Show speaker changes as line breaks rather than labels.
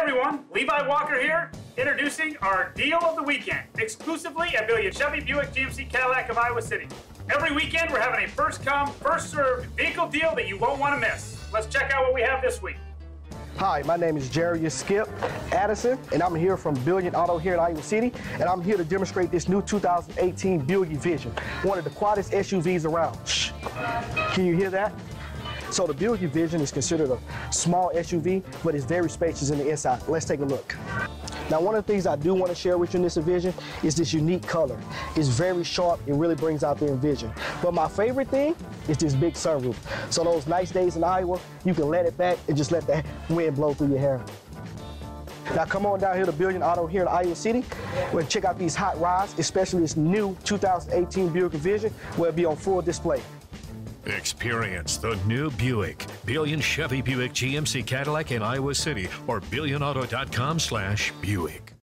everyone, Levi Walker here, introducing our deal of the weekend, exclusively at Billion Chevy Buick GMC Cadillac of Iowa City. Every weekend, we're having a first come, first served vehicle deal that you won't want to miss. Let's check out what we have this week.
Hi, my name is Jerry Skip Addison, and I'm here from Billion Auto here in Iowa City, and I'm here to demonstrate this new 2018 Buick Envision, one of the quietest SUVs around. Shh. Can you hear that? So the Buick Envision is considered a small SUV, but it's very spacious in the inside. Let's take a look. Now, one of the things I do want to share with you in this Envision is this unique color. It's very sharp. It really brings out the Envision. But my favorite thing is this big sunroof. So those nice days in Iowa, you can let it back and just let the wind blow through your hair. Now come on down here to Billion Auto here in Iowa City. We'll check out these hot rods, especially this new 2018 Buick Envision, where it'll be on full display.
Experience the new Buick. Billion Chevy Buick GMC Cadillac in Iowa City or billionauto.com slash Buick.